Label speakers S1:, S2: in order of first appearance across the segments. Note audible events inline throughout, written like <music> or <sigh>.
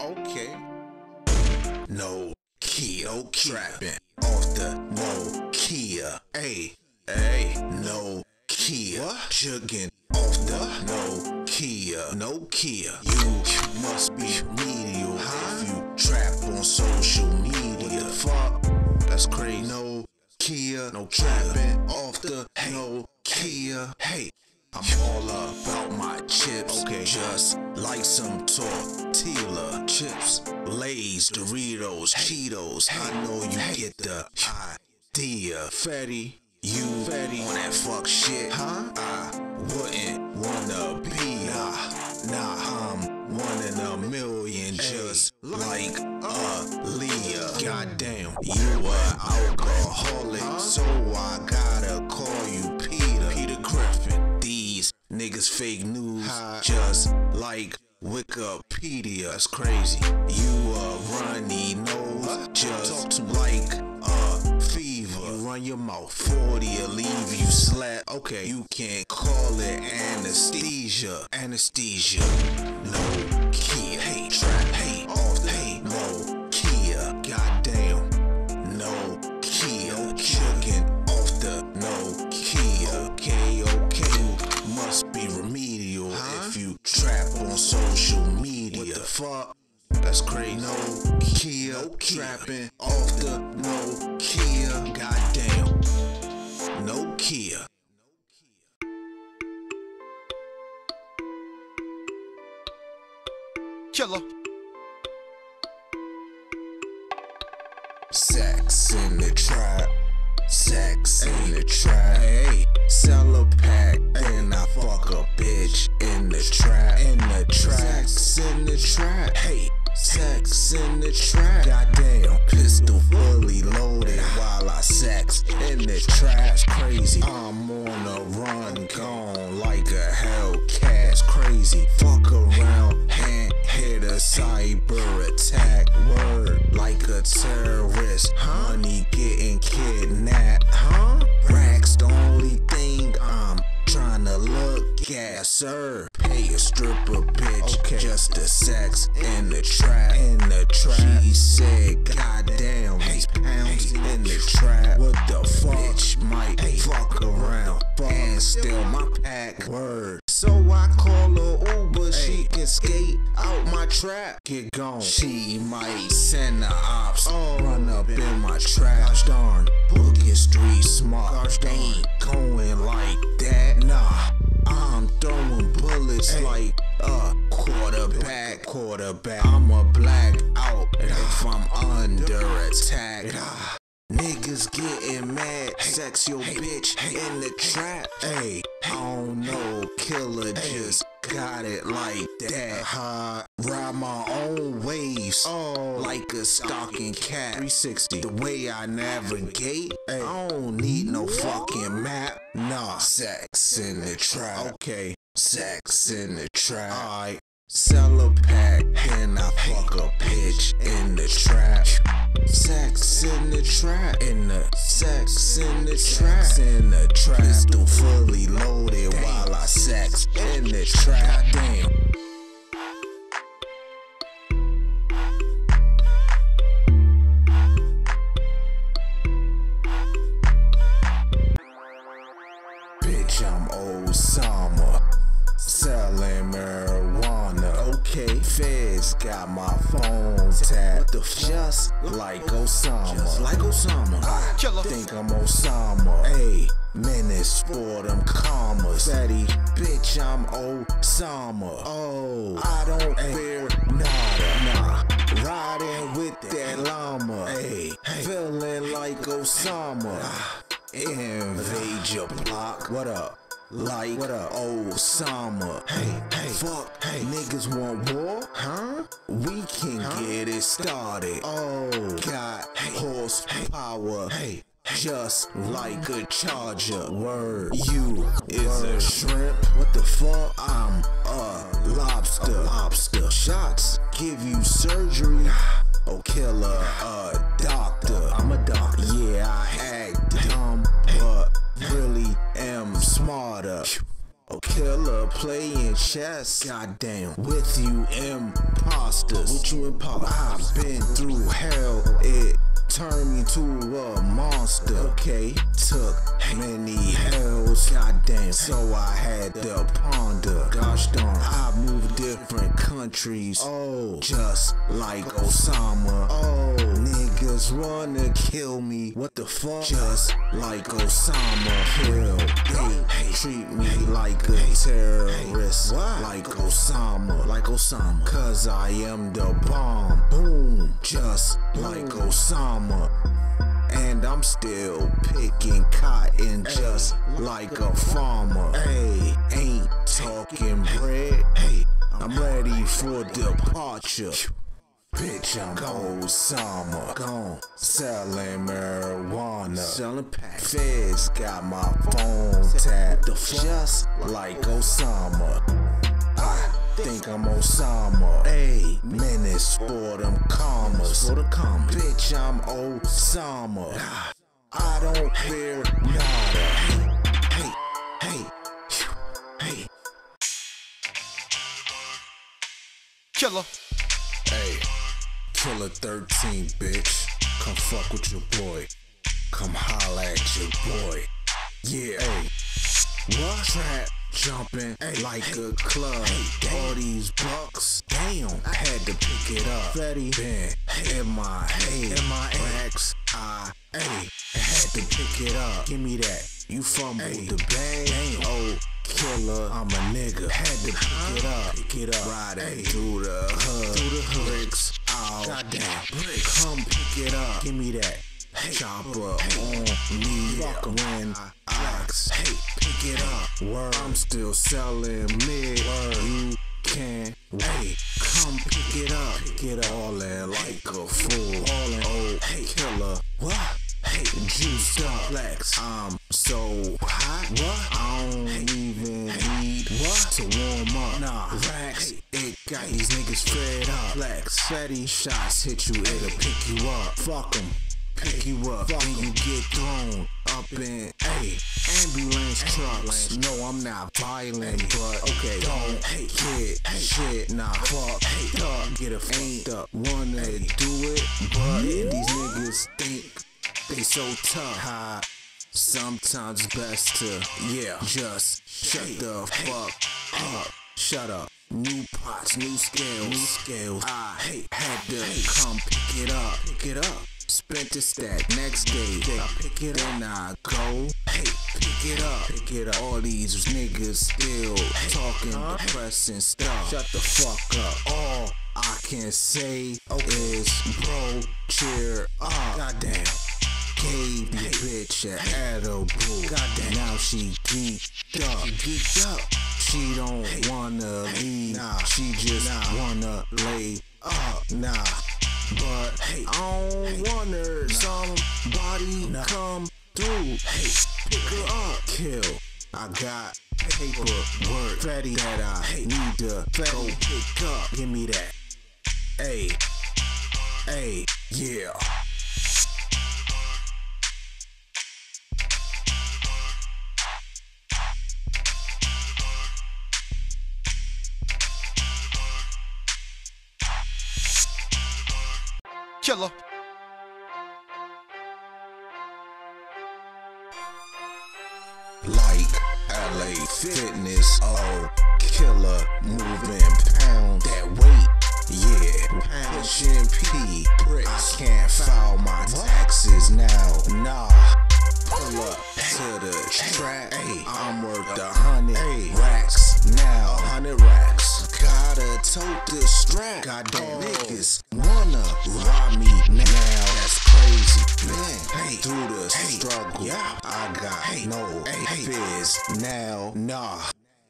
S1: Okay. No Kia trapping off the Nokia. A A no Kia jugging off the Nokia. No Kia. You must be remedial if you trap on social media. Fuck, that's crazy. No Kia, no trapping off the no Kia. Hey. I'm all about my chips, okay. just like some tortilla chips, Lay's, Doritos, Cheetos. I know you get the idea, Fetty. You Fetty on that fuck shit, huh? I That's crazy. You a runny nose, just like a fever. You run your mouth 40 will leave you slap. Okay, you can call it anesthesia. Anesthesia. No key. Hey, trap. Hey, off. Hey, Nokia. Goddamn. No Kia. Fuck? That's crazy. Nokia. No trapping trap. Goddamn, pistol fully loaded while I sex in the trap. Crazy. I'm skate out my trap. Get gone. She might send the ops, run up in my trap. Gosh darn, boogie street smart. Gosh ain't going like that. Nah, I'm throwing bullets like a quarterback. Quarterback. I'm a black out if I'm under attack. Niggas getting mad, sex your bitch in the trap. Hey, I don't know, killer just got it like that. Ha, ride my own waves, oh, like a stalking cat. 360, the way I navigate, I don't need no fucking map. Nah, sex in the trap. Okay, sex in the trap. Alright. Sell a pack and I fuck a bitch in the trap. Sex in the trap, in the sex in the trap, in the trap. Pistol fully loaded while I sex in the trap. Damn. Like Osama. Just like Osama. I
S2: Killer.
S1: think I'm Osama. Hey, menace for them commas. Fatty, bitch, I'm Osama. Oh, I don't fear nada. Nah, riding with that llama. Hey, feeling like Osama. Invade your block. What up? Like what up? Oh, Osama. Hey, hey, fuck. Hey, niggas want war? Huh? We can get it started. Oh, got horsepower. Hey. Just like a charger. Word. You is a shrimp. What the fuck? I'm a lobster. lobster. Shots give you surgery. <sighs> Oh, killer, a doctor. I'm a playing chess, goddamn, with you imposter. imposters. What you imposters? I've been through hell. It turned me to a monster. Okay, took many hells. Goddamn, so I had to ponder. Gosh darn, I moved different countries. Oh, just like Osama. Oh, niggas wanna kill me. What the fuck? Just like Osama. Kill. They treat me like a terrorist. Like Osama. Like Osama. Cause I am the bomb. Boom. Just like Osama. And I'm still picking cotton just like a farmer. Hey, ain't talking bread. Hey, I'm ready for departure. Bitch, I'm Osama. Gone selling marijuana. Selling pack. Feds got my phone tapped. Just like Osama. Think I'm Osama. Hey, menace for them commas. For the commas. Bitch, I'm Osama. I don't fear nada. Hey, hey, hey, hey.
S2: Killer.
S1: Hey, Killer 13, bitch. Come fuck with your boy. Come holla at your boy. Yeah, hey. What? Trap jumping like a club. Hey, All these bucks, damn. I had to pick it up. Fetty been in my head. In my racks, I, hey, had to pick it up. Give me that. You fumbled the bag. Damn. Oh, killer, I'm a nigga. Had to pick it up. Pick it up. Riding through the hood. Through the hood. Bricks out. Goddamn. Brick. Come pick it up. Give me that. Chopper on me. Fuck when I ask. Hey, pick it up. Word. I'm still selling mid. Word. You can't Hey, come pick it up. Pick it up. All in like a fool. All in. Oh, hey, killer. What? Hey, juiced up, flex. I'm so hot. What? I don't even need what to warm up. Nah, racks. It got these niggas fed up. Flex, steady shots hit you, it'll pick you up. Fuck 'em. Pick you up, then you get thrown up in a ambulance trucks. No, I'm not violent, but okay, don't get shit, nah, fuck, up, get a ain't up, wanna do it, but these niggas think they so tough. Sometimes best to, yeah, just shut the fuck up. Shut up. New pots, new scales, new scales. I hate, had to come pick it up, pick it up. Spent the stack next day. I pick it up and I go. Hey, pick it up, pick it up. All these niggas still talking depressing stuff. Shut the fuck up. All I can say is, bro, cheer up. Goddamn. Gave the bitch a edible. Goddamn. Now she geeked up. Geeked up. She don't wanna leave. Nah. She just wanna lay up. Nah. But hey, I don't want her. Somebody come through. Hey, pick her up. Kill. I got paperwork ready that I need to go pick up. Give me that. Hey, hey, yeah.
S2: Killer.
S1: like LA Fitness. Oh, killer, moving pound that weight. Yeah, pushing P. Bricks. Can't file my taxes now. Nah, pull up to the track. I'm worth a hundred racks now. Hundred racks. Gotta tote the strap. Goddamn niggas wanna rob me now. That's crazy. Man, hey, through the struggle, yeah, I got hey, no hey, fears now. Nah.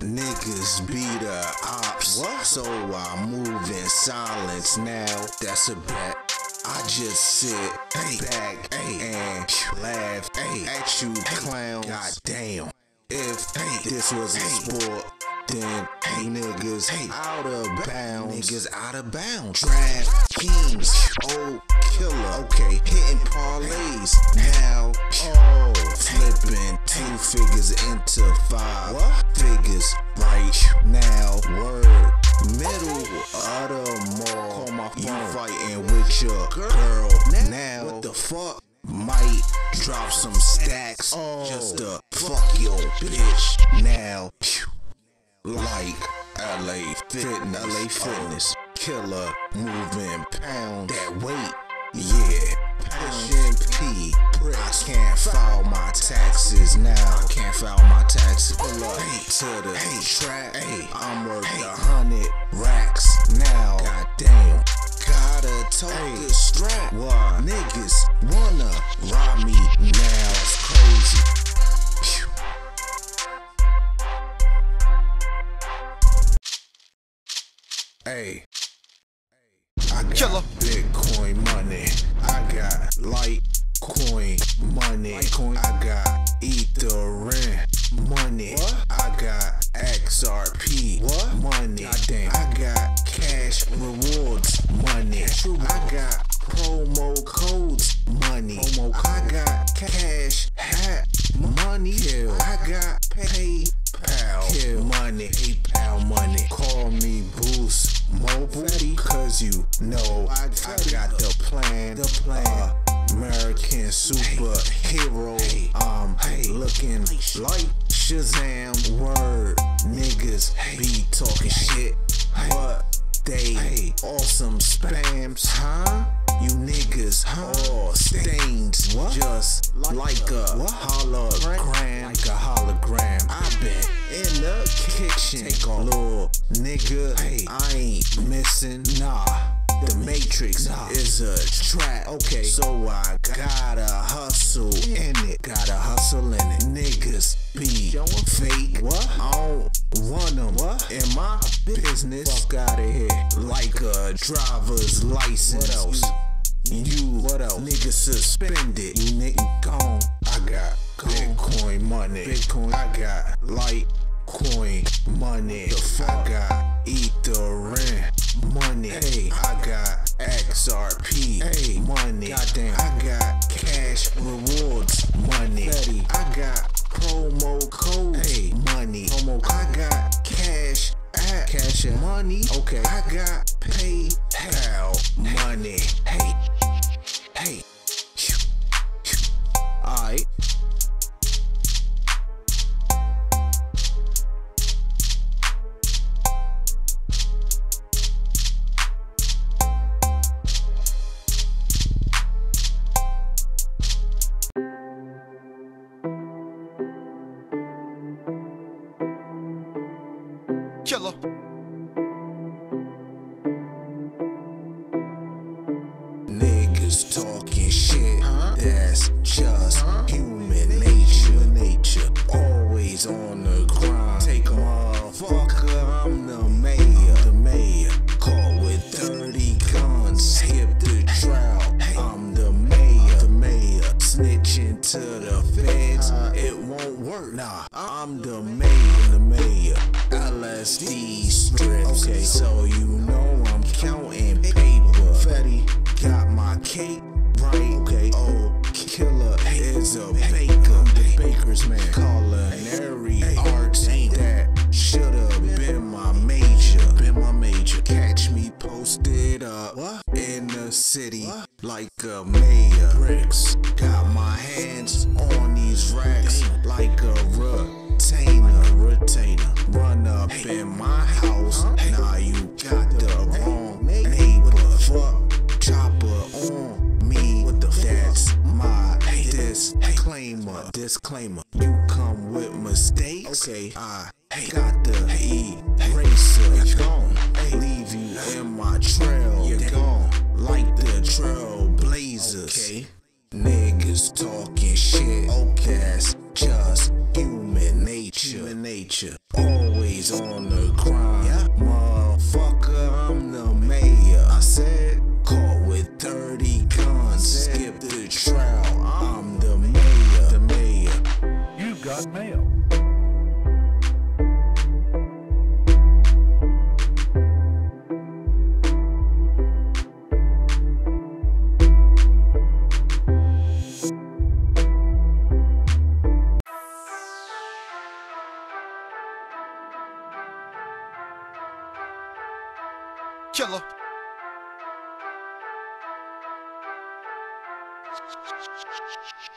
S1: Niggas be the ops, what? so I move in silence now. That's a bet. I just sit hey, back hey, and laugh at you clowns. God damn. If this was a sport, then hey niggas out of bounds. Niggas out of bounds. DraftKings, old killer. Okay, hitting parlays now. Oh, flipping two figures into five figures right now. Word, middle of the mall. your girl now. What the fuck? Might drop some stacks oh. just to fuck your bitch now. Like LA Fitness, LA Fitness, killer, moving pound that weight, yeah. Pushing P, I can't file my taxes now. I can't file my taxes. Hey, to the hey, trap, hey, I'm worth a hundred racks now. Goddamn, gotta talk the strap. Why niggas wanna rob me now? Hey. I got
S2: Killer.
S1: Bitcoin money. I got Litecoin money. I got Ethereum money. I got kitchen, little nigga. hey, I ain't missing, nah. The Matrix is a trap, okay. So I gotta hustle in it, gotta hustle in it. Niggas be fake, what? I don't want them what? in my business. Fuck out of here, like a driver's license. What else? You, what else? Nigga suspended. You nigga gone. I got Bitcoin money. Bitcoin. I got Litecoin money. The fuck? I got Ethereum money. Hey, I got XRP hey. money. Niggas talking shit. That's just uh-huh. human nature. Nature. Always on city like a mayor. Bricks Okay. That's just human nature. Human nature. Always on the grind.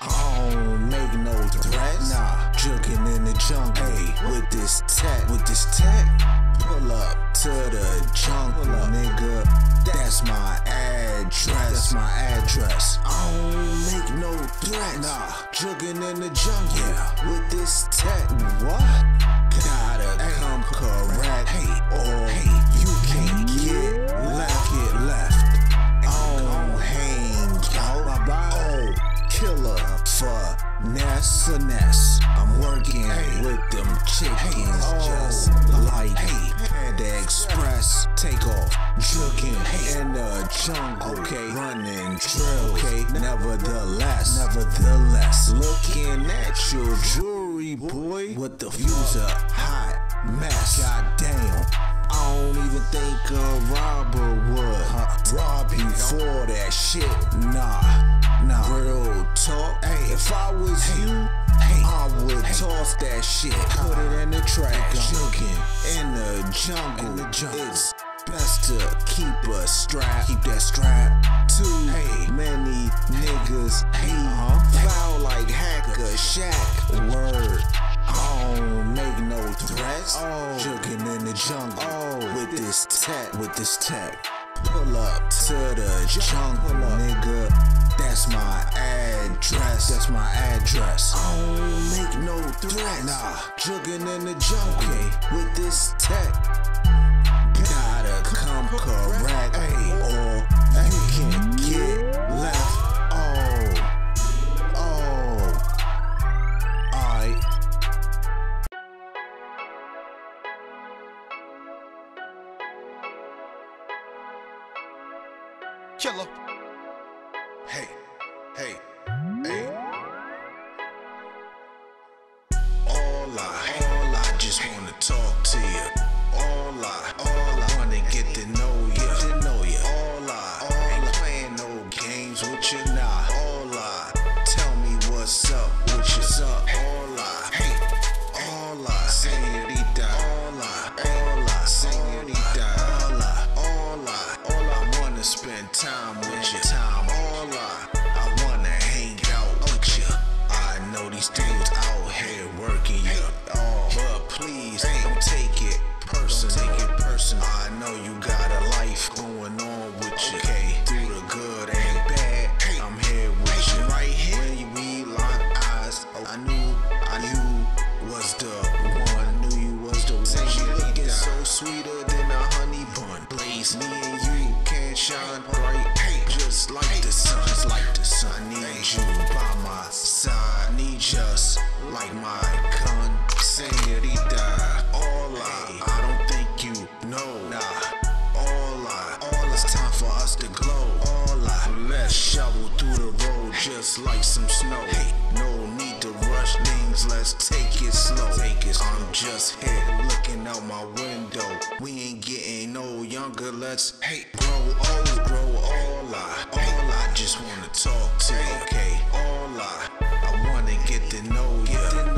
S1: I don't make no threats. Nah, juking in the jungle hey, with this tech, with this tech. Pull up to the jungle, nigga. That's my address. That's my address. I don't make no threats. Nah, juking in the jungle yeah. with this tech. What? Gotta come correct. Hey, or. Ness Ness. I'm working hey. with them chickens hey. Oh. just oh. like hey. Panda Express. Take off, jugging hey. in the jungle. Oh. Okay, running drill. Okay, oh. nevertheless, nevertheless, looking at your jewelry, boy. What the fuse a hot mess. Goddamn. I don't even think a robber would huh. rob you for that shit. Nah. Nah, real talk. Hey, if I was hey. you, hey. I would hey. toss that shit, put it in the track, jugging in the jungle. In the jungle. It's best to keep a strap, keep that strap. Too hey. many niggas hey. Uh-huh. foul like hacker shack. Word. I don't make no threats. Oh, jugging in the jungle. This tech, with this tech. Pull up to the jungle, nigga. That's my address. That's my address. I don't make no threats. Nah, jugging in the okay. with this tech. Gotta come correct, talk to you. No younger, let's hey grow old, grow all I, all I just wanna talk to you. Okay, all I get to. Get to know ya.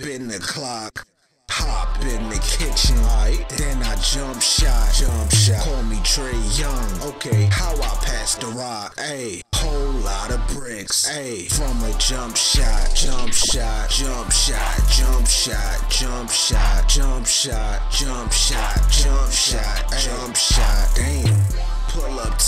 S1: In the clock. Hop in the kitchen, right? Then I jump shot, jump shot. Call me Trae Young. Okay, how I pass the rock? Ayy, whole lot of bricks. Ayy, from a jump shot, jump shot, jump shot, jump shot, jump shot, jump shot, jump shot, jump shot, jump shot. Damn.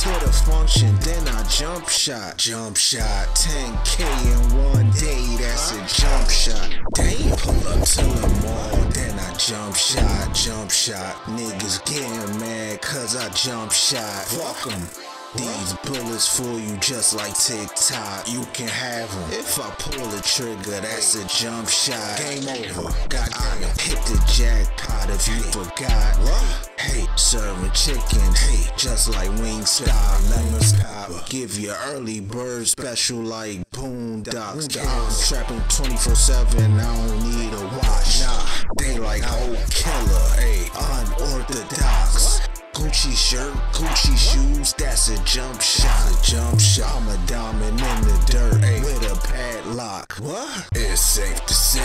S1: To the function, then I jump shot. Jump shot, 10k in one day, that's a jump shot. Damn, pull up to the mall, then I jump shot, jump shot. Niggas getting mad cause I jump shot. Fuck em. These bullets fool you just like TikTok. You can have them. If I pull the trigger, that's a jump shot. Game over. Goddamn. Hit the jackpot if you forgot. What? Hey, serving chicken. Hey, just like Wingstop. Lemon stop. Give you early bird special like Boondocks. I'm trapping 24 7. I don't need a watch. Nah, they like old killer. Hey, unorthodox. Gucci shirt, Gucci shoes, that's a jump shot. A jump shot. I'm a diamond in the dirt ay, with a padlock. What? It's safe to say,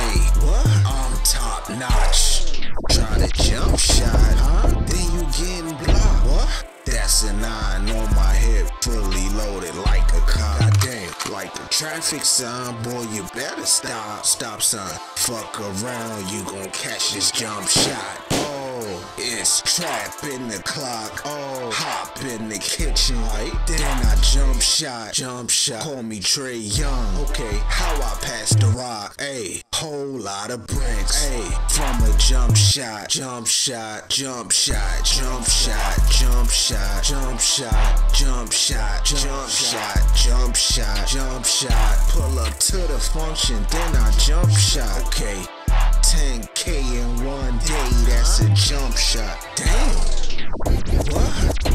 S1: what? I'm top notch. Try to jump shot, huh? Then you getting blocked. What? That's a nine on my hip, fully loaded like a cop. Goddamn, like the traffic sign, boy, you better stop. Stop sign. Fuck around, you gon' catch this jump shot. Oh, it's trap in the clock. Oh, hop in the kitchen. Right? Then I jump shot, jump shot. Call me Trae Young. Okay, how I pass the rock? Ayy, whole lot of bricks. Ayy, from a jump shot, jump shot, jump shot, jump shot, jump shot, jump shot, jump shot, jump shot, jump shot, jump shot. Pull up to the function, then I jump shot. Okay. 10k in one day, that's a jump shot. Damn. What?